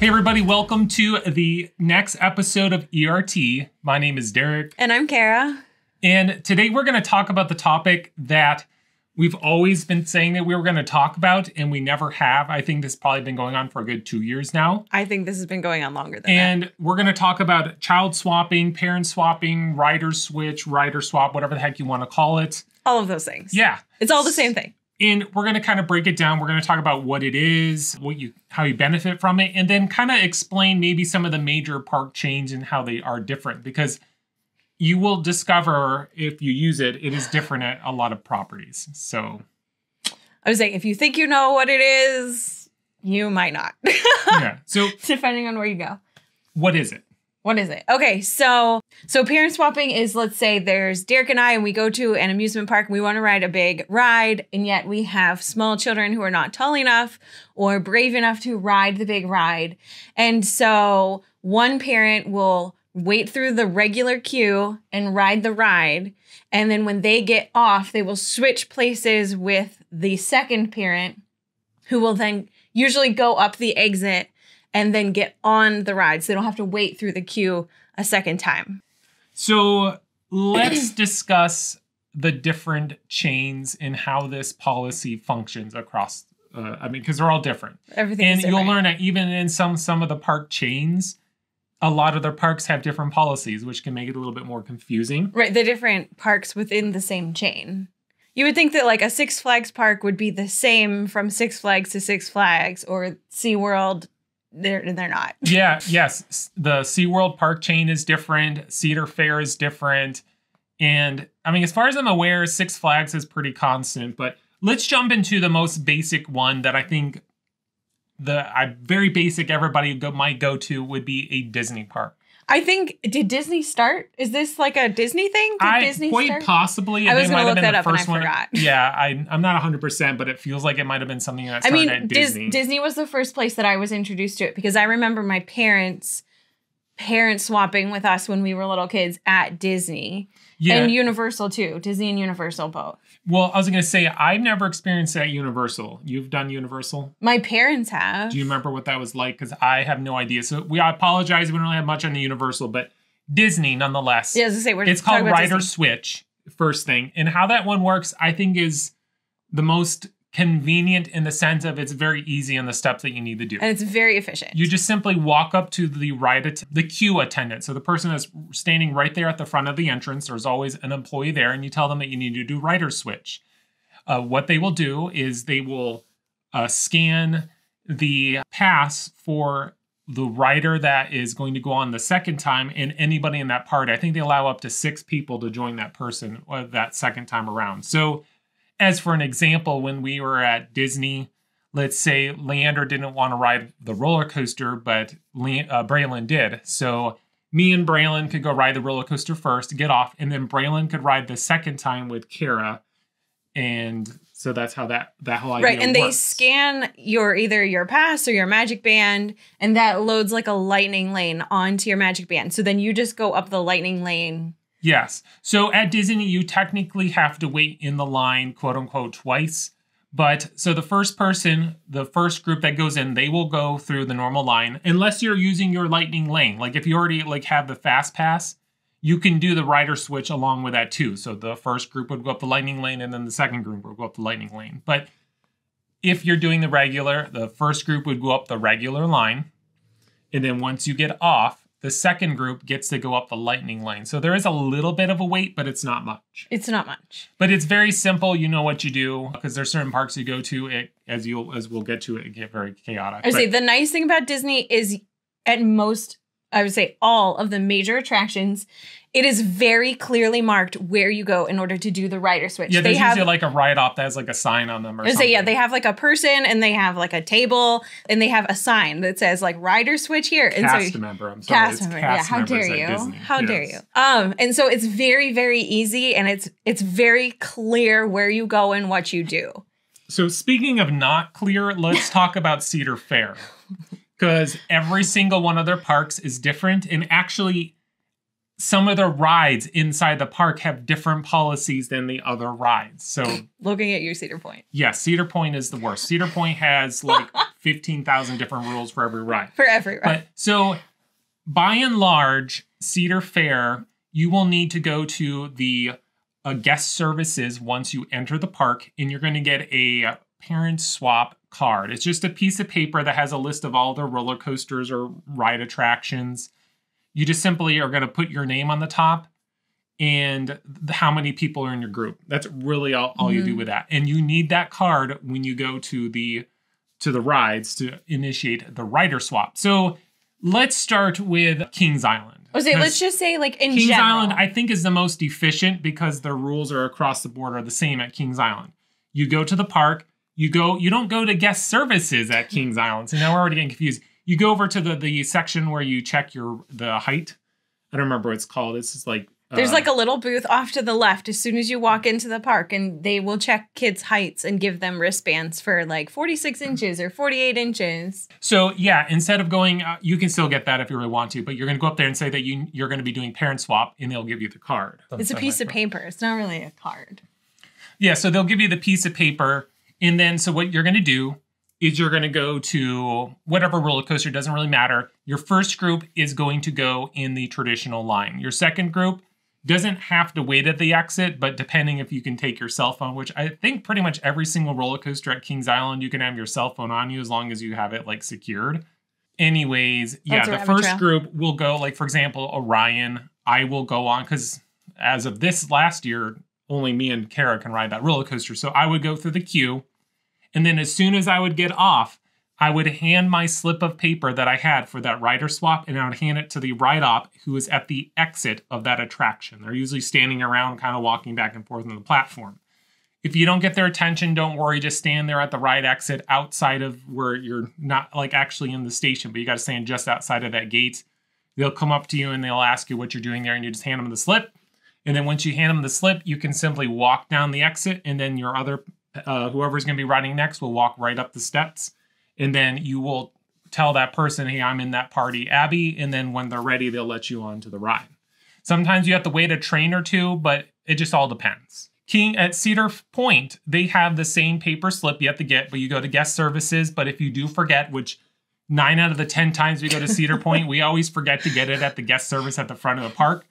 Hey, everybody, welcome to the next episode of ERT. My name is Derek, And I'm Kara. and today we're going to talk about the topic that we've always been saying that we were going to talk about, and we never have. I think this has probably been going on for a good two years now. I think this has been going on longer than And we're going to talk about child swapping, parent swapping, rider switch, rider swap, whatever the heck you want to call it. All of those things. Yeah. It's all the same thing. And we're going to kind of break it down. We're going to talk about what it is, what you how you benefit from it, and then kind of explain maybe some of the major park chains and how they are different because you will discover if you use it, it is different at a lot of properties. So I was saying, if you think you know what it is, you might not, yeah. So depending on where you go. what is it? What is it? Okay, so so parent swapping is let's say there's Derek and I, and we go to an amusement park and we want to ride a big ride, and yet we have small children who are not tall enough or brave enough to ride the big ride. And so one parent will wait through the regular queue and ride the ride. And then when they get off, they will switch places with the second parent who will then usually go up the exit and then get on the ride so they don't have to wait through the queue a second time. So let's discuss the different chains and how this policy functions across. Uh, I mean, because they're all different. Everything and you'll learn that even in some some of the park chains a lot of their parks have different policies which can make it a little bit more confusing right the different parks within the same chain. You would think that like a Six Flags park would be the same from Six Flags to Six Flags or SeaWorld. They're they're not. yeah yes. The seaworld park chain is different. Cedar fair is different. And i mean as far as i'm aware six flags is pretty constant but let's jump into the most basic one that i think the I, very basic everybody go, might go to would be a disney park I think did Disney start? Is this like a Disney thing? Did I Disney quite start? possibly. I was gonna look that up and I first one. forgot. Yeah, I, I'm not 100, percent but it feels like it might have been something that I started mean, at Dis- Disney. Disney was the first place that I was introduced to it because I remember my parents parent swapping with us when we were little kids at Disney yeah. and Universal too. Disney and Universal both. well, I was going to say I've never experienced that Universal. You've done Universal. My parents have. Do you remember what that was like? Because I have no idea. So we I apologize. We don't really have much on the Universal, but Disney nonetheless. yeah, I was gonna say we're it's called Rider Disney. Switch. First thing, and how that one works, I think is the most convenient in the sense of it's very easy on the steps that you need to do. and it's very efficient. You just simply walk up to the right att- the queue attendant. So the person that's standing right there at the front of the entrance, there's always an employee there, and you tell them that you need to do rider switch. Uh, what they will do is they will uh, scan the pass for the rider that is going to go on the second time, and anybody in that party. I think they allow up to six people to join that person uh, that second time around. So, as for an example, when we were at Disney let's say Leander didn't want to ride the roller coaster, but Le- uh, Braylon did. So me and Braylon could go ride the roller coaster first, get off, and then Braylon could ride the second time with Kara. And so that's how that that whole idea Right, and they scan your either your pass or your magic band, and that loads like a lightning lane onto your magic band. So then you just go up the lightning lane. Yes. So at Disney, you technically have to wait in the line, quote unquote, twice. But so the first person, the first group that goes in, they will go through the normal line, unless you're using your lightning lane. Like if you already like have the fast pass, you can do the rider switch along with that too. So the first group would go up the lightning lane, and then the second group would go up the lightning lane. But if you're doing the regular, the first group would go up the regular line, and then once you get off, the second group gets to go up the lightning lane. So there is a little bit of a wait, but it's not much. It's not much. But it's very simple. You know what you do because there's certain parks you go to. It as you'll as we'll get to it, it get very chaotic. I would say the nice thing about Disney is at most, I would say all of the major attractions, it is very clearly marked where you go in order to do the rider switch. yeah, they there's have usually like a write off that has like a sign on them or something. say yeah, they have like a person and they have like a table and they have a sign that says like rider switch here. And cast so member. I'm sorry, cast member. cast yeah, how dare you? Disney. How dare you? Um, and so it's very, very easy and it's it's very clear where you go and what you do. So speaking of not clear, let's talk about Cedar Fair. Because every single one of their parks is different. And actually, some of the rides inside the park have different policies than the other rides. So Looking at your Cedar Point. yeah, Cedar Point is the worst. Cedar Point has like 15,000 different rules for every ride. For every ride. But so by and large, Cedar Fair, you will need to go to the uh, guest services once you enter the park, and you're going to get a parent swap card. It's just a piece of paper that has a list of all the roller coasters or ride attractions. You just simply are going to put your name on the top and the, how many people are in your group. That's really all, all you do Mhm. with that. And you need that card when you go to the to the rides to initiate the rider swap. So let's start with Kings Island. Oh, so let's just say like in Kings general. Island, I think, is the most efficient because the rules are across the board are the same at Kings Island. You go to the park, you go, you don't go to guest services at Kings Island. So now we're already getting confused. You go over to the the section where you check your the height. I don't remember what it's called. It's just like There's uh, like a little booth off to the left as soon as you walk into the park, and they will check kids' heights and give them wristbands for like 46 inches or 48 inches. So yeah, instead of going, uh, you can still get that if you really want to, but you're going to go up there and say that you you're going to be doing parent swap, and they'll give you the card. It's a piece of paper. It's not really a card. Yeah, so they'll give you the piece of paper, and then so what you're going to do is you're going to go to whatever roller coaster doesn't really matter. Your first group is going to go in the traditional line. Your second group doesn't have to wait at the exit, but depending if you can take your cell phone, which I think pretty much every single roller coaster at Kings Island, you can have your cell phone on you as long as you have it like secured. Anyways, yeah, the first trail. group will go, like, for example, Orion. I will go on because as of this last year, only me and Kara can ride that roller coaster. So I would go through the queue. And then as soon as I would get off, I would hand my slip of paper that I had for that rider swap and I would hand it to the ride op who is at the exit of that attraction. They're usually standing around, kind of walking back and forth on the platform. If you don't get their attention, don't worry. Just stand there at the ride exit outside of where you're not like actually in the station, but you got to stand just outside of that gate. They'll come up to you and they'll ask you what you're doing there, and you just hand them the slip. And then once you hand them the slip, you can simply walk down the exit, and then your other, uh, whoever's going to be riding next, will walk right up the steps. And then you will tell that person, hey, I'm in that party, Abby. And then when they're ready, they'll let you on to the ride. Sometimes you have to wait a train or two, but it just all depends. King at Cedar Point, they have the same paper slip you have to get, but you go to guest services. But if you do forget, which nine out of the 10 times we go to Cedar Point, we always forget to get it at the guest service at the front of the park.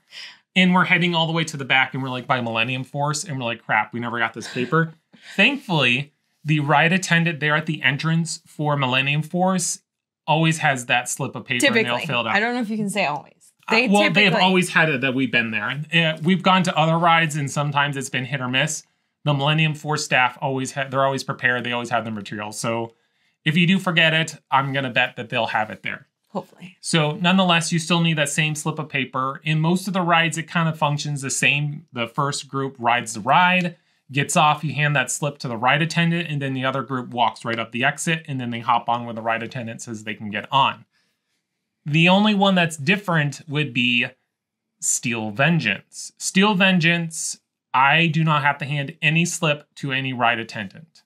And we're heading all the way to the back, and we're like by Millennium Force, and we're like, crap, we never got this paper. Thankfully, the ride attendant there at the entrance for Millennium Force always has that slip of paper and they'll fill it out. I don't know if you can say always. Uh, They well, they have always had it that we've been there. Uh, we've gone to other rides, and sometimes it's been hit or miss. The Millennium Force staff always have; they're always prepared. They always have the material. So, if you do forget it, I'm gonna bet that they'll have it there. Hopefully. So, nonetheless, you still need that same slip of paper. In most of the rides, it kind of functions the same. The first group rides the ride, gets off, you hand that slip to the ride attendant, and then the other group walks right up the exit, and then they hop on where the ride attendant says they can get on. The only one that's different would be Steel Vengeance. Steel Vengeance, I do not have to hand any slip to any ride attendant.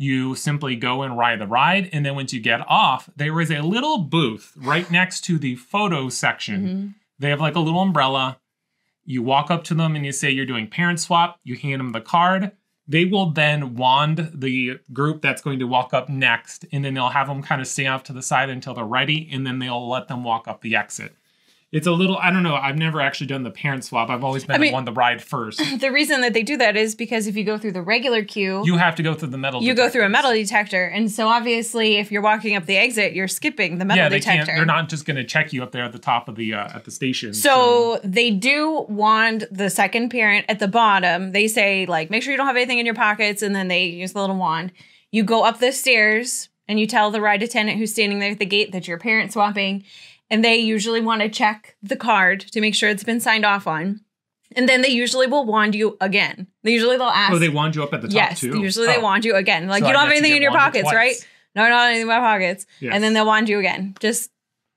You simply go and ride the ride, and then once you get off, there is a little booth right next to the photo section. Mhm. They have like a little umbrella. You walk up to them and you say you're doing parent swap. You hand them the card. They will then wand the group that's going to walk up next, and then they'll have them kind of stay off to the side until they're ready, and then they'll let them walk up the exit. It's a little, I don't know, I've never actually done the parent swap. I've always been I mean- the one to ride first. The reason that they do that is because if you go through the regular queue, You have to go through the metal you go through a metal detector. And so obviously, if you're walking up the exit, you're skipping the metal yeah, they detector. can't. They're not just going to check you up there at the top of the uh, at the station. So they do wand the second parent at the bottom. They say, like, make sure you don't have anything in your pockets. And then they use the little wand. You go up the stairs and you tell the ride attendant who's standing there at the gate that you're parent swapping. And they usually want to check the card to make sure it's been signed off on. And then they usually will wand you again. They usually they'll ask. oh, they wand you up at the top yes, too. usually they Oh. wand you again. Like So you don't have anything in your pockets, right? twice. No, not anything in my pockets. Yes. And then they'll wand you again, just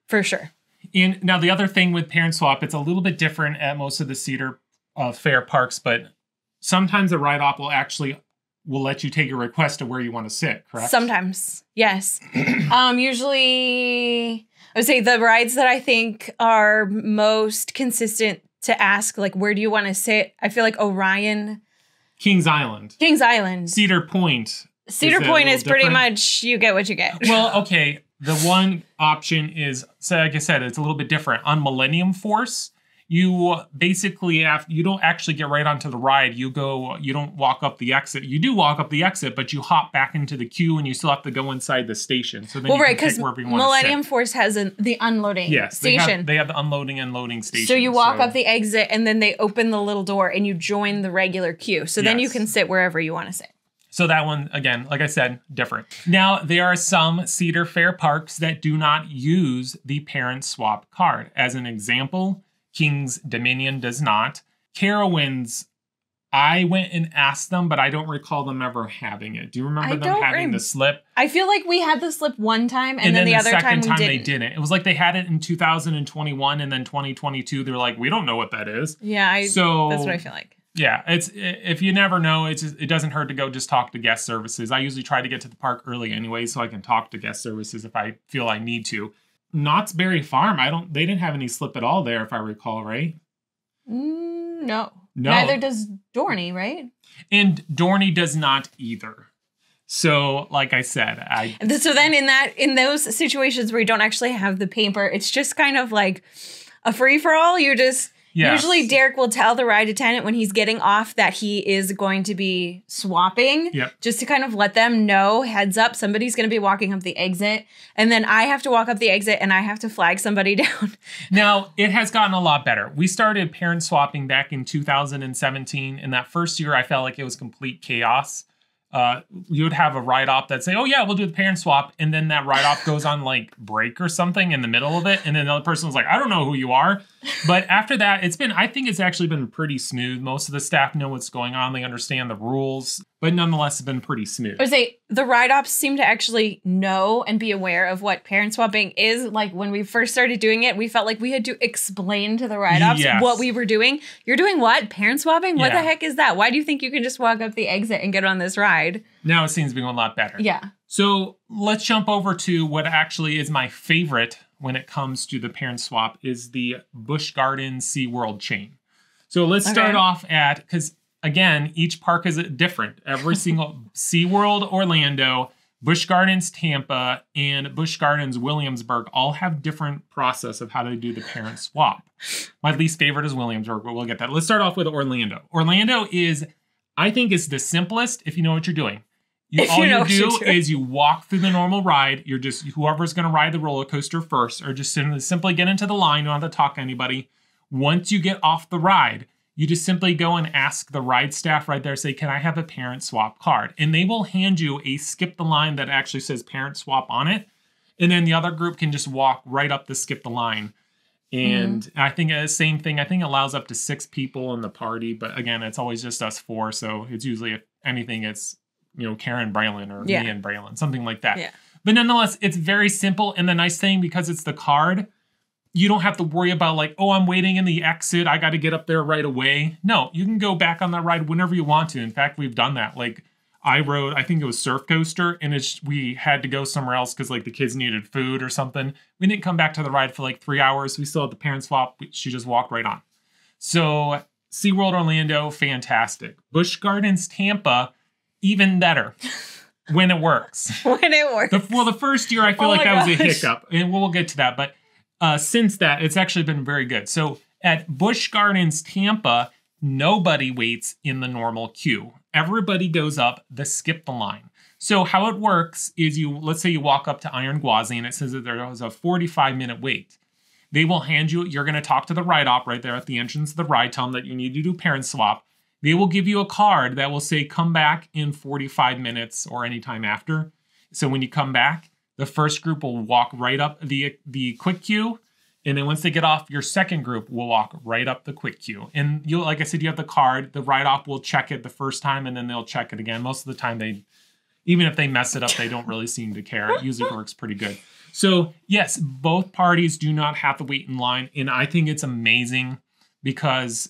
for sure. And now the other thing with parent swap, it's a little bit different at most of the Cedar uh, Fair parks, but sometimes the ride op will actually will let you take a request to where you want to sit. Correct. Sometimes, yes. um, usually, I would say the rides that I think are most consistent to ask, like, where do you want to sit? I feel like Orion, Kings Island, Kings Island. Cedar Point. Cedar a Point is pretty different? much you get what you get. well, okay. The one option is, so like I said, it's a little bit different. On Millennium Force, you basically have you don't actually get right onto the ride. You go, you don't walk up the exit. You do walk up the exit, but you hop back into the queue, and you still have to go inside the station. So then well, you right, because pick wherever you want to Millennium. Force has an, the unloading Yes, they station. have, they have the unloading and loading station. so you walk so- up the exit and then they open the little door and you join the regular queue. So then you can sit wherever you want to sit. So that one, again, like I said, different. Now, there are some Cedar Fair parks that do not use the parent swap card. As an example, King's Dominion does not. Carowinds, I went and asked them, but I don't recall them ever having it. Do you remember I them having rem- the slip? I feel like we had the slip one time and, then, the, other time, we they didn't. didn't. It was like they had it in 2021 and then 2022. They're like, we don't know what that is. Yeah, I, so that's what I feel like. yeah, it's if you never know, it's it doesn't hurt to go just talk to guest services. I usually try to get to the park early anyway, so I can talk to guest services if I feel I need to. Knott's Berry Farm, I don't. They didn't have any slip at all there, if I recall, right? Mm, no. No. Neither does Dorney, right? And Dorney does not either. So, like I said, I So then in that in those situations where you don't actually have the paper, it's just kind of like a free for all. You just Usually Derek will tell the ride attendant when he's getting off that he is going to be swapping. Yep. Just to kind of let them know, heads up, somebody's going to be walking up the exit, and then I have to walk up the exit and I have to flag somebody down. Now, it has gotten a lot better. We started parent swapping back in 2017. And that first year, I felt like it was complete chaos. Uh, you would have a write off that say, "Oh yeah, we'll do the parent swap," and then that write off goes on like break or something in the middle of it, and then the other person was like, "I don't know who you are." But after that, it's been. I think it's actually been pretty smooth. Most of the staff know what's going on. They understand the rules, but nonetheless, it's been pretty smooth. I would say the ride ops seem to actually know and be aware of what parent swapping is. Like when we first started doing it, we felt like we had to explain to the ride ops Yes. what we were doing. You're doing what? Parent swapping? What Yeah. the heck is that? Why do you think you can just walk up the exit and get on this ride? Now it seems to be going a lot better. Yeah. So let's jump over to what actually is my favorite when it comes to the parent swap is the Busch Gardens SeaWorld chain. So let's start off at because again, each park is different. Every single SeaWorld Orlando, Busch Gardens Tampa, and Busch Gardens Williamsburg all have different process of how they do the parent swap. My least favorite is Williamsburg, but we'll get that. Let's start off with Orlando. Orlando is, I think, is the simplest if you know what you're doing. You, all you know you do is you walk through the normal ride. You're just whoever's going to ride the roller coaster first, or just simply, simply get into the line. You don't have to talk to anybody. Once you get off the ride, you just simply go and ask the ride staff right there. Say, "Can I have a parent swap card?" And they will hand you a skip the line that actually says parent swap on it, and then the other group can just walk right up the skip the line. And mm-hmm. I think the same thing. I think it allows up to six people in the party, but again, it's always just us four. So it's usually if anything, it's you know Karen Braylon or Yeah. me and Braylon, something like that. Yeah. But nonetheless, it's very simple. And the nice thing because it's the card, you don't have to worry about like, oh, I'm waiting in the exit. I got to get up there right away. No, you can go back on that ride whenever you want to. In fact, we've done that. Like I rode, I think it was Surf Coaster, and it's we had to go somewhere else because like the kids needed food or something. We didn't come back to the ride for like three hours. We still had the parent swap. She just walked right on. So SeaWorld Orlando, fantastic. Busch Gardens Tampa, even better when it works. when it works. The, well, the first year I feel Oh like that was a hiccup, and we'll, we'll get to that. But uh, since that, it's actually been very good. So at Busch Gardens Tampa, nobody waits in the normal queue. Everybody goes up the skip the line. So how it works is you let's say you walk up to Iron Gwazi and it says that there was a 45 minute wait. They will hand you, you're going to talk to the ride op right there at the entrance of the ride, tell them that you need to do parent swap. They will give you a card that will say, come back in 45 minutes or anytime after. So when you come back, the first group will walk right up the the quick queue. And then once they get off, your second group will walk right up the quick queue. And you like I said, you have the card. The ride off will check it the first time and then they'll check it again. Most of the time they even if they mess it up, they don't really seem to care. It usually works pretty good. So, yes, both parties do not have to wait in line. And I think it's amazing because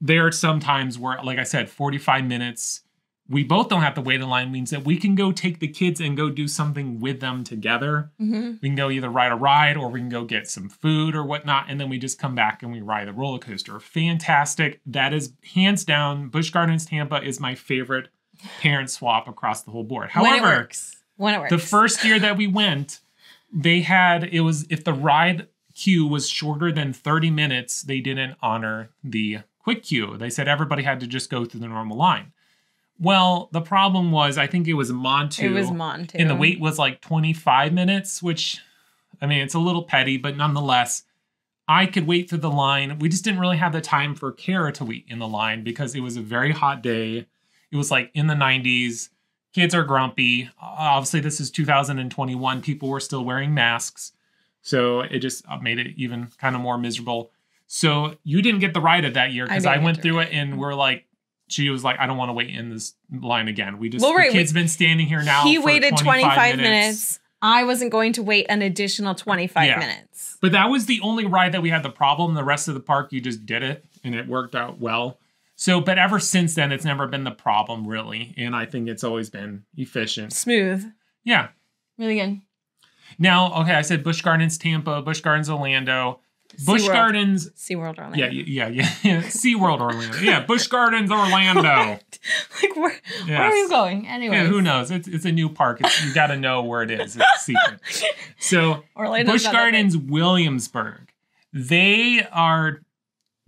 there are some times where, like I said, 45 minutes, we both don't have to wait in line means that we can go take the kids and go do something with them together. Mhm. We can go either ride a ride or we can go get some food or whatnot. And then we just come back and we ride the roller coaster. Fantastic. That is hands down, Busch Gardens Tampa is my favorite parent swap across the whole board. when it However, works. When it works. the first year that we went, they had it was if the ride queue was shorter than 30 minutes, they didn't honor the quick queue. They said everybody had to just go through the normal line. Well, the problem was I think it was Montu. it was Montu. and the wait was like 25 minutes, which I mean it's a little petty, but nonetheless, I could wait through the line. We just didn't really have the time for Kara to wait in the line because it was a very hot day. It was like in the 90s. Kids are grumpy. Obviously, this is 2021. People were still wearing masks. So it just made it even kind of more miserable. So you didn't get the ride of that year because didn't I, went through it and we're like, she was like, I don't want to wait in this line again. We just, Well, right, the kid's been standing here now. he for waited 25 minutes. minutes. I wasn't going to wait an additional 25 Yeah. minutes. But that was the only ride that we had the problem. The rest of the park, you just did it and it worked out well. So, but ever since then, it's never been the problem really. And I think it's always been efficient. Smooth. Yeah. Really good. Now, okay, I said Busch Gardens Tampa, Busch Gardens Orlando, Busch SeaWorld. Gardens. SeaWorld Orlando. Yeah, yeah, yeah, yeah. SeaWorld Orlando. Yeah, Busch Gardens Orlando. like, where, where are you going? Anyway. Yeah, who knows? It's, it's a new park. It's, you got to know where it is. It's secret. So, Orlando's that. Gardens Williamsburg. They are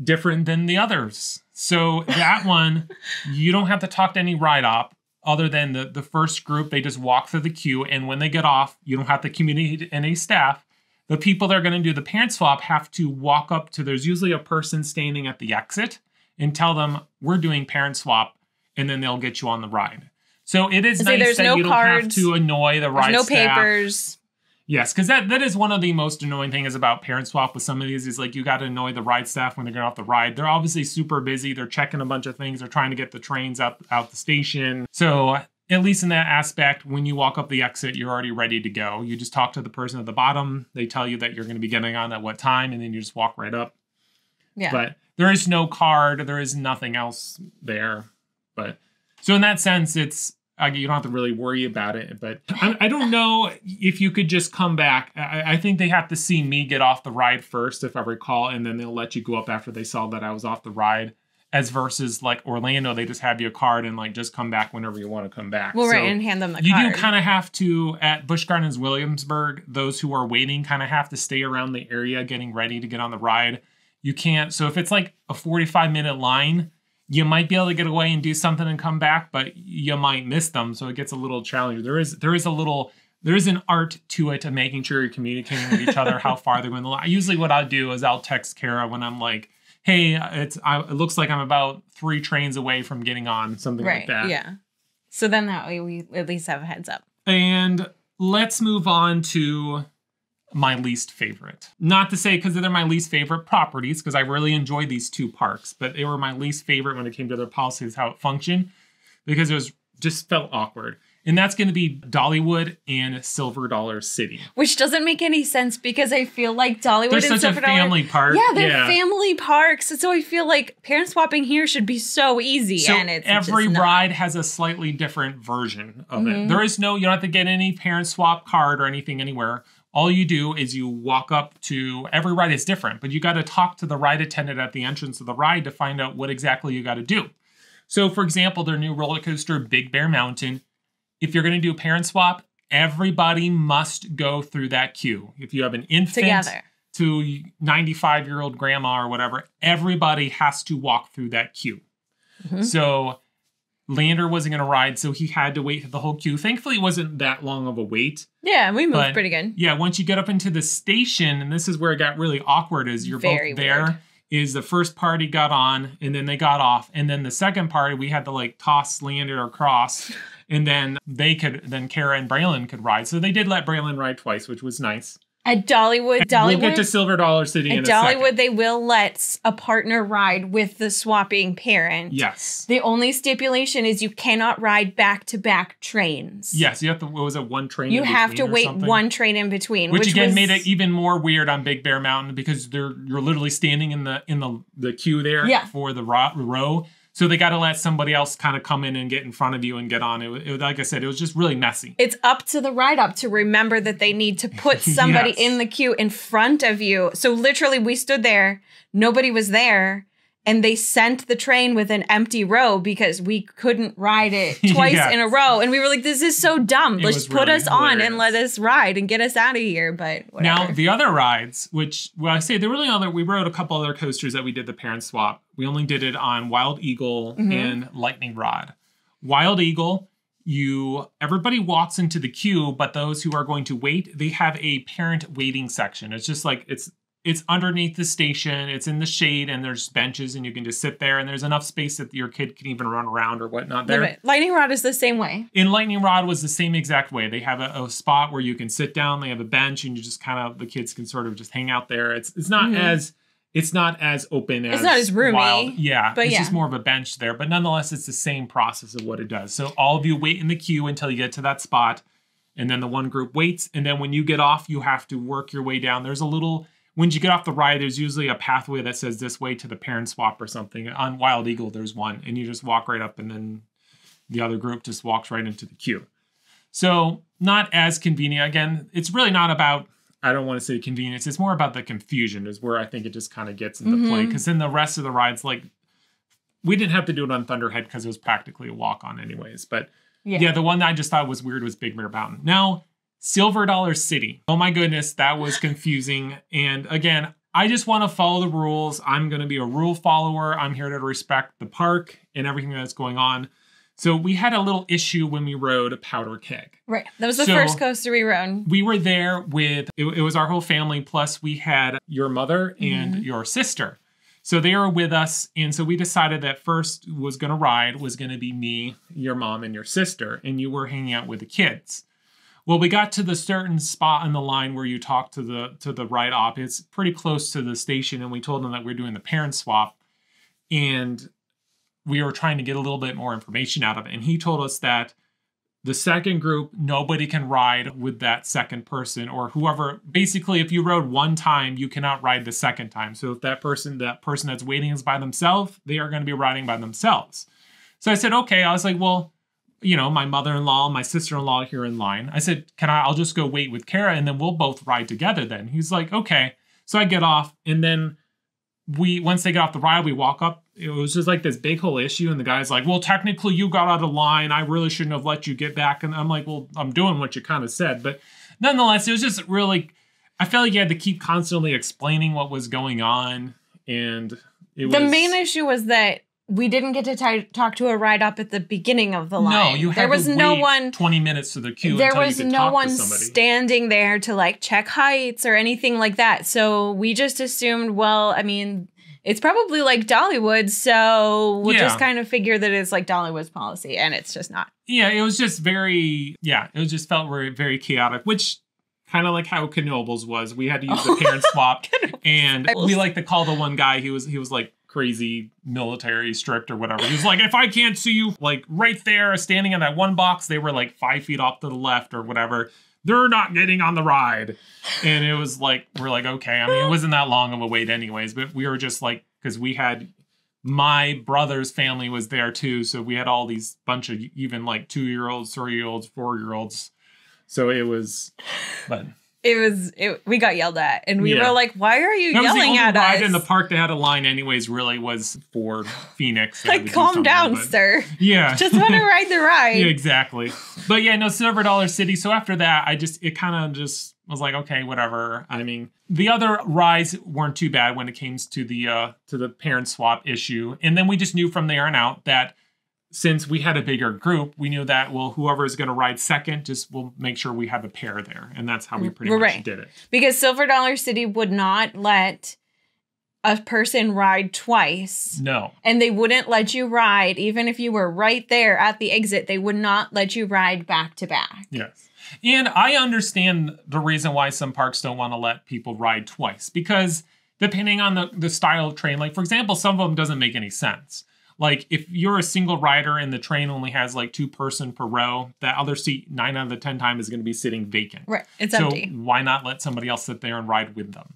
different than the others. So that one, you don't have to talk to any ride op other than the, the first group. They just walk through the queue, and when they get off, you don't have to communicate to any staff. The people that are going to do the parent swap have to walk up to. There's usually a person standing at the exit and tell them we're doing parent swap, and then they'll get you on the ride. So it is nice there's that no you don't have to annoy the ride no staff. papers. Yes, because that, that is one of the most annoying things about parent swap with some of these is like you got to annoy the ride staff when they're getting off the ride. They're obviously super busy. They're checking a bunch of things. They're trying to get the trains out out the station. So at least in that aspect, when you walk up the exit, you're already ready to go. You just talk to the person at the bottom. They tell you that you're going to be getting on at what time, and then you just walk right up. Yeah. But there is no card. There is nothing else there. But so in that sense, it's uh, you don't have to really worry about it. But I, I don't know if you could just come back. I, I think they have to see me get off the ride first, if I recall, and then they'll let you go up after they saw that I was off the ride. As versus like Orlando, they just have you a card and like just come back whenever you want to come back. well, So- right, and hand them the you card. do kind of have to at Busch Gardens Williamsburg. Those who are waiting kind of have to stay around the area, getting ready to get on the ride. You can't. So if it's like a forty-five minute line, you might be able to get away and do something and come back, but you might miss them. So it gets a little challenging. There is there is a little there is an art to it of making sure you're communicating with each other how far they're going. The line. Usually, what I'll do is I'll text Kara when I'm like. Hey, it's I, it looks like I'm about three trains away from getting on something right. like that. Yeah. So then that way we at least have a heads up. And let's move on to my least favorite. Not to say because they're my least favorite properties, because I really enjoy these two parks, but they were my least favorite when it came to their policies, how it functioned, because it was just felt awkward. And that's going to be Dollywood and Silver Dollar City. Which doesn't make any sense because I feel like Dollywood They're and such a Silver Dollar- family park. Yeah, they're family parks. So I feel like parent swapping here should be so easy. So and it's every ride has a slightly different version of Mhm. it. There is no, you don't have to get any parent swap card or anything anywhere. All you do is you walk up to every ride is different, but you got to talk to the ride attendant at the entrance of the ride to find out what exactly you got to do. So, for example, their new roller coaster, Big Bear Mountain, if you're going to do a parent swap, everybody must go through that queue. If you have an infant, together. to 95 year old grandma or whatever, everybody has to walk through that queue. Mhm. So Lander wasn't going to ride, so he had to wait for the whole queue. Thankfully, it wasn't that long of a wait. Yeah, we moved But- pretty good. Yeah, once you get up into the station, and this is where it got really awkward, is you're Very both there. Is weird. the first party got on, and then they got off, and then the second party we had to like toss Lander across, and then they could, then Kara and Braylon could ride. So they did let Braylon ride twice, which was nice. At Dollywood, Dollywood, We'll get to Silver Dollar City in at. Dollywood, they will let a partner ride with the swapping parent. Yes. The only stipulation is you cannot ride back to back trains. Yes, you have to. What was it? One train. You have to wait something? one train in between, which, which, again was, made it even more weird on Big Bear Mountain because they're you're literally standing in the in the the queue there Yeah. for the ro- row. So they got to let somebody else kind of come in and get in front of you and get on. It, was- it like I said, it was just really messy. It's up to the ride up to remember that they need to put somebody Yes. in the queue in front of you. So literally, we stood there, nobody was there, and they sent the train with an empty row because we couldn't ride it twice in a row. And we were like, this is so dumb. It Let's put really us on and let us ride and get us out of here. But whatever. Now the other rides, which well, I say there were really other. We rode a couple other coasters that we did the parent swap. We only did it on Wild Eagle Mhm. and Lightning Rod. Wild Eagle, you everybody walks into the queue, but those who are going to wait, they have a parent waiting section. It's just like it's it's underneath the station. It's in the shade, and there's benches, and you can just sit there. And there's enough space that your kid can even run around or whatnot. There, Limit. Lightning Rod is the same way. in Lightning Rod was the same exact way. They have a, a spot where you can sit down. They have a bench, and you just kind of the kids can sort of just hang out there. It's it's not Mhm. as it's not as open as It's not as roomy, Wild. Yeah, but it's yeah. just more of a bench there. But nonetheless, it's the same process of what it does. So all of you wait in the queue until you get to that spot, and then the one group waits. And then when you get off, you have to work your way down. There's a little when you get off the ride, there's usually a pathway that says this way to the parent swap or something. On Wild Eagle, there's one, and you just walk right up, and then the other group just walks right into the queue. So not as convenient. Again, it's really not about. I don't want to say convenience. It's more about the confusion is where I think it just kind of gets into play. Mhm. Because then the rest of the rides, like we didn't have to do it on Thunderhead because it was practically a walk on anyways. But Yeah. yeah. the one that I just thought was weird was Big Bear Mountain. Now, Silver Dollar City. Oh my goodness, that was confusing. And again, I just want to follow the rules. I'm going to be a rule follower. I'm here to respect the park and everything that's going on. So we had a little issue when we rode Powder Keg. Right. That was the So- first coaster we rode. We were there with it, it was our whole family plus we had your mother and Mhm. your sister. So they were with us and so we decided that first was going to ride was going to be me, your mom and your sister and you were hanging out with the kids. Well, we got to the certain spot on the line where you talk to the to the ride op. It's pretty close to the station and we told them that we are doing the parent swap and we were trying to get a little bit more information out of it and he told us that the second group, nobody can ride with that second person or whoever. Basically, if you rode one time, you cannot ride the second time. So if that person, that person that's waiting is by themselves, they are going to be riding by themselves. So I said, okay. I was like, well, you know, my mother-in-law, my sister-in-law here in line. I said, can I? I'll just go wait with Kara, and then we'll both ride together. Then he's like, okay. So I get off, and then we once they get off the ride, we walk up. It was just like this big whole issue, and the guy's like, "Well, technically, you got out of line. I really shouldn't have let you get back." And I'm like, "Well, I'm doing what you kind of said," but nonetheless, it was just really. I felt like you had to keep constantly explaining what was going on, and it was The main issue was that we didn't get to ti- talk to a ride up at the beginning of the line. No, you had there was to no one. twenty minutes to the queue. There was no one standing there to like check heights or anything like that. So we just assumed, well, I mean, it's probably like Dollywood, so we'll Yeah. just kind of figure that it's like Dollywood's policy, and it's just not. yeah, it was just very yeah, it was just felt very very chaotic, which kind of like how Knoebels was. We had to use the parent swap, and we like to call the one guy. He was he was like crazy military strict or whatever. He was like, if I can't see you like right there standing in that one box, they were like five feet off to the left or whatever. They're not getting on the ride, and it was like we're like okay. I mean, it wasn't that long of a wait anyways, but we were just like because we had my brother's family was there too so we had all these bunch of even like two year olds three year olds four year olds so it was but It was. It, we got yelled at, and we Yeah. were like, "Why are you that was the yelling only at ride us?" in the park that had a line anyways really was for phoenix They like, calm down, but- sir. yeah Just want to ride the ride. yeah exactly but yeah no silver dollar city so after that i just it kind of just was like okay whatever i mean the other rides weren't too bad when it came to the uh to the parent swap issue and then we just knew from there on out that since we had a bigger group we knew that well whoever is going to ride second just we'll make sure we have a pair there and that's how we mm, pretty much did it because Silver Dollar City would not let a person ride twice. no And they wouldn't let you ride, even if you were right there at the exit, they would not let you ride back to back. Yes. And I understand the reason why some parks don't want to let people ride twice because depending on the, the style of train, like for example, some of them doesn't make any sense. Like if you're a single rider and the train only has like two person per row, that other seat nine out of the ten time is going to be sitting vacant. Right. It's so empty. why not let somebody else sit there and ride with them?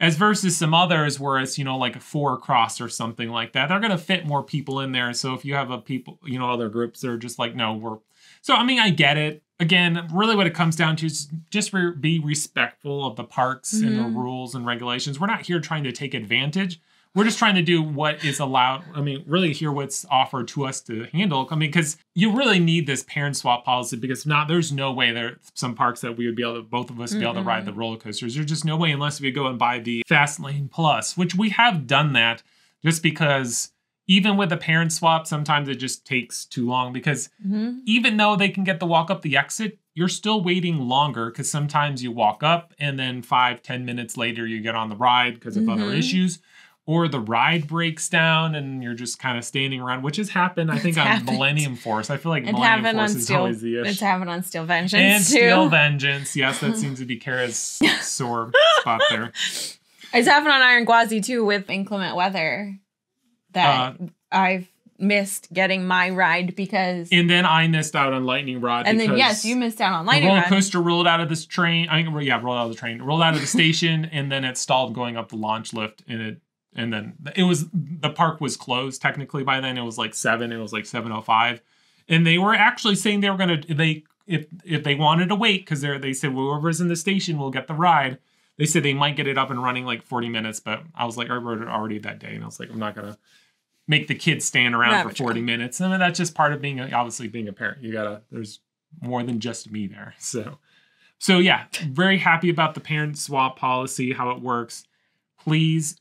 As versus some others where it's, you know, like a four cross or something like that, they're gonna fit more people in there. So if you have a people, you know, other groups, they're just like, no, we're so I mean, I get it. Again, really what it comes down to is just re- be respectful of the parks and the Mhm. rules and regulations. We're not here trying to take advantage. We're just trying to do what is allowed. I mean, really hear what's offered to us to handle. I mean, because you really need this parent swap policy because not there's no way there some parks that we would be able to both of us be able to ride the roller coasters. There's just no way unless we go and buy the Fast Lane Plus, which we have done that just because even with the parent swap, sometimes it just takes too long because Mhm. even though they can get the walk up the exit, you're still waiting longer because sometimes you walk up and then five, ten minutes later you get on the ride because of other Mhm. issues. Or the ride breaks down and you're just kind of standing around, which has happened, I think, It's on happened. Millennium Force. I feel like It Millennium Force is Steel. always the issue. It's happened on Steel Vengeance And too. Steel Vengeance. Yes, that seems to be Kara's sore spot there. It's happened on Iron Gwazi too with inclement weather. That Uh, I've missed getting my ride because, And then I missed out on Lightning Rod. and then yes, you missed out on lightning roller rod. coaster rolled out of this train. I think, yeah, rolled out of the train, rolled out of the station, and then it stalled going up the launch lift, and it, and then it was the park was closed technically by then. It was like seven. It was like seven oh five, and they were actually saying they were gonna they if if they wanted to wait because they they said whoever's in the station will get the ride. They said they might get it up and running like forty minutes, but I was like I wrote it already that day, and I was like I'm not gonna make the kids stand around for 40 trail. minutes. I mean, that's just part of being a, obviously being a parent. You gotta, there's more than just me there. So, so yeah, very happy about the parent swap policy, how it works. Please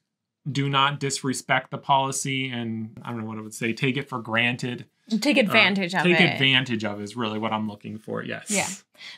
do not disrespect the policy and I don't know what I would say, take it for granted. Take advantage Uh, of take it. advantage of is really what I'm looking for. Yes. Yeah.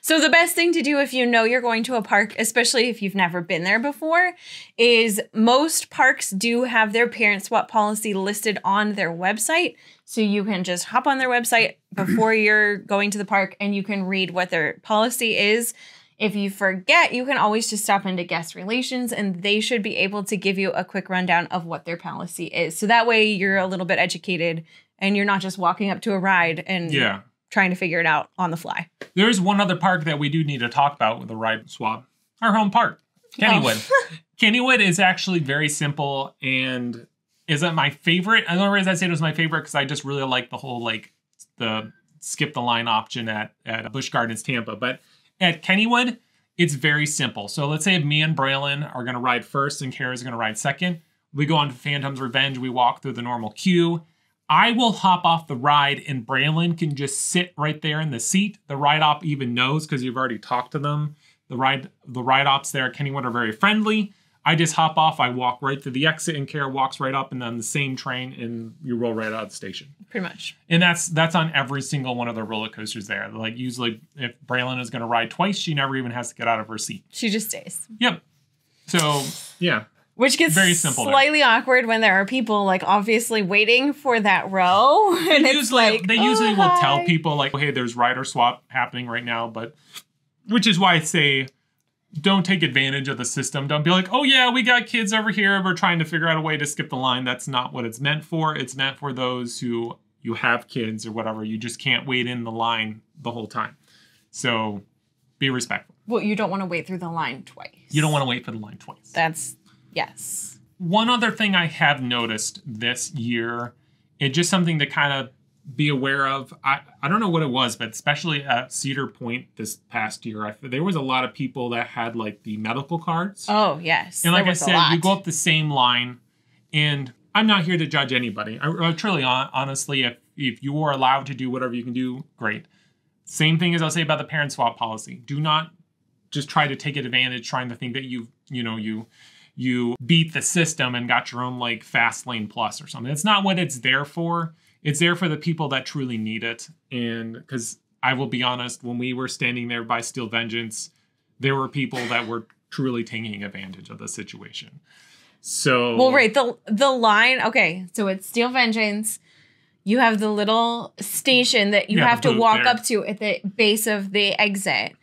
So the best thing to do if you know you're going to a park, especially if you've never been there before, is most parks do have their parent swap policy listed on their website. So you can just hop on their website before you're going to the park and you can read what their policy is. If you forget, you can always just stop into guest relations and they should be able to give you a quick rundown of what their policy is. So that way you're a little bit educated and you're not just walking up to a ride and Yeah. trying to figure it out on the fly. There is one other park that we do need to talk about with the ride swap. Our home park, oh. Kennywood. Kennywood is actually very simple and isn't my favorite. The only reason I say it was my favorite because I just really like the whole like the skip the line option at at Busch Gardens Tampa. But at Kennywood, it's very simple. So let's say me and Braylon are going to ride first and Kara's going to ride second. We go on to Phantom's Revenge. We walk through the normal queue. I will hop off the ride and Braylon can just sit right there in the seat. The ride op even knows because you've already talked to them. The ride the ride ops there at Kennywood are very friendly. I just hop off, I walk right to the exit, and Kara walks right up and then the same train, and you roll right out of the station. Pretty much. And that's that's on every single one of the roller coasters there. Like usually, if Braylon is going to ride twice, she never even has to get out of her seat. She just stays. Yep. So yeah, Which gets Very simple there. slightly awkward when there are people like obviously waiting for that row. And they it's usually like they "Oh, usually will tell people like, hey, there's rider swap happening right now, but which is why I say don't take advantage of the system. Don't be like, oh yeah, we got kids over here. We're trying to figure out a way to skip the line. That's not what it's meant for. It's meant for those who you have kids or whatever. You just can't wait in the line the whole time. So be respectful. Well, you don't want to wait through the line twice. You don't want to wait for the line twice. That's yes. One other thing I have noticed this year, it just something to kind of be aware of. I, I don't know what it was, but especially at Cedar Point this past year, I, there was a lot of people that had like the medical cards. Oh yes. and like I said, you go up the same line, and I'm not here to judge anybody. I, I truly, honestly, if if you are allowed to do whatever you can do, great. Same thing as I'll say about the parent swap policy. Do not just try to take advantage, trying to think that you you know you you beat the system and got your own like fast lane plus or something. It's not what it's there for. It's there for the people that truly need it. And because I will be honest, when we were standing there by Steel Vengeance, there were people that were truly taking advantage of the situation. So Well, right. The the line, okay, so it's Steel Vengeance. You have the little station that you Yeah, have to walk there. up to at the base of the exit.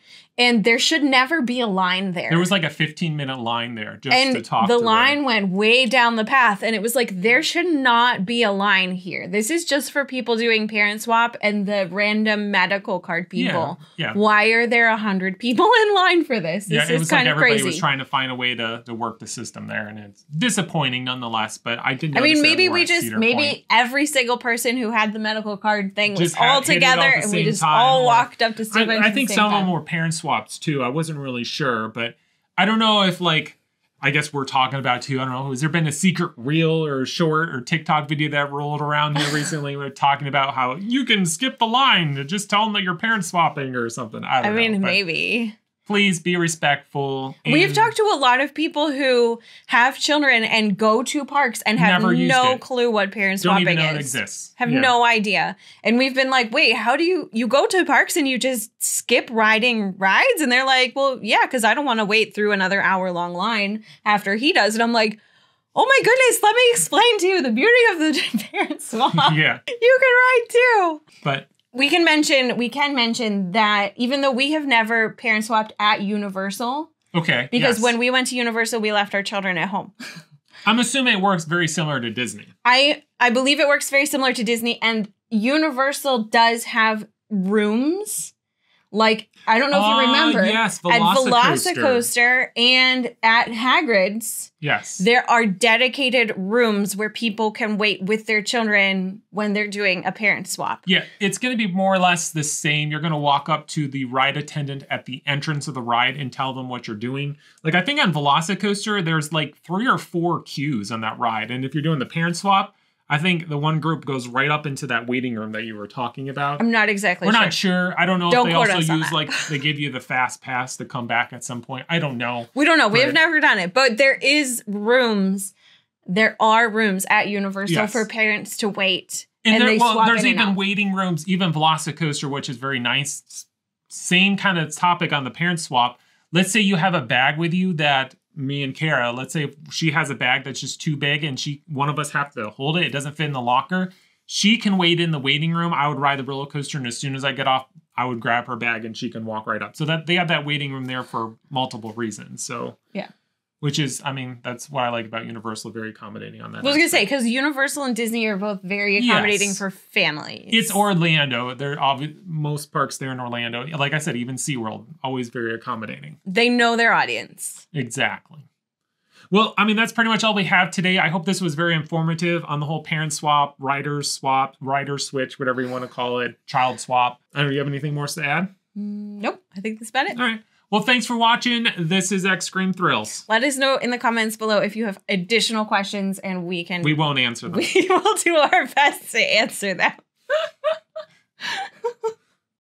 And there should never be a line there. There was like a 15 minute line there just and to talk. the to line went way down the path and it was like there should not be a line here this is just for people doing parent swap and the random medical card people Yeah, yeah. why are there a hundred people in line for this yeah, this it is was like kind of everybody crazy was trying to find a way to, to work the system there, and it's disappointing nonetheless. But I didn't. I mean, maybe we just Cedar maybe Point. every single person who had the medical card thing was Just had- all together, and we just time, all walked up to Steve. I, I think some of them were parent swaps too. I wasn't really sure, but I don't know if like I guess we're talking about too. I don't know. Has there been a secret reel or short or TikTok video that rolled around here recently? We're talking about how you can skip the line just tell them that your parents swapping or something. I I don't know. mean, maybe. Please be respectful. We've talked to a lot of people who have children and go to parks and have no it. clue what parent Don't swapping is. exists. Have Yeah. no idea. And we've been like, wait, how do you you go to parks and you just skip riding rides? And they're like, well, yeah, because I don't want to wait through another hour long line after he does. And I'm like, oh my goodness, let me explain to you the beauty of the parent swap. yeah, You can ride too. but We can mention we can mention that even though we have never parent swapped at Universal, okay. because yes. when we went to Universal, we left our children at home. I'm assuming it works very similar to Disney. I I believe it works very similar to Disney, and Universal does have rooms. Like I don't know if Ah, you remember yes, at Velocicoaster. Velocicoaster and at Hagrid's, Yes. there are dedicated rooms where people can wait with their children when they're doing a parent swap. Yeah, it's going to be more or less the same. You're going to walk up to the ride attendant at the entrance of the ride and tell them what you're doing. Like I think on Velocicoaster, there's like three or four queues on that ride, and if you're doing the parent swap, I think the one group goes right up into that waiting room that you were talking about. I'm not exactly We're sure. not sure. I don't know Don't if they also use like they give you the fast pass to come back at some point. I don't know. We don't know. We have never done it, but there is rooms. There are rooms at Universal Yes. for parents to wait, And, and, there, well, there's even waiting rooms, even Velocicoaster, which is very nice. Same kind of topic on the parent swap. Let's say you have a bag with you that me and Kara, let's say she has a bag that's just too big and she one of us have to hold it, it doesn't fit in the locker. She can wait in the waiting room. I would ride the roller coaster, and as soon as I get off, I would grab her bag and she can walk right up. So that they have that waiting room there for multiple reasons. So Yeah. Which is, I mean, that's what I like about Universal, very accommodating on that. I was gonna say because Universal and Disney are both very accommodating Yes. for families. It's Orlando. They're obvi- most parks there in Orlando. Like I said, even SeaWorld, always very accommodating. they know their audience. Exactly. Well, I mean, that's pretty much all we have today. I hope this was very informative on the whole parent swap, riders swap, rider switch, whatever you want to call it, child swap. I don't know, you have anything more to add? Mm, Nope, I think that's about it. All right. Well, thanks for watching. This is X Scream Thrills. Let us know in the comments below if you have additional questions, and we can We won't answer them. we will do our best to answer them.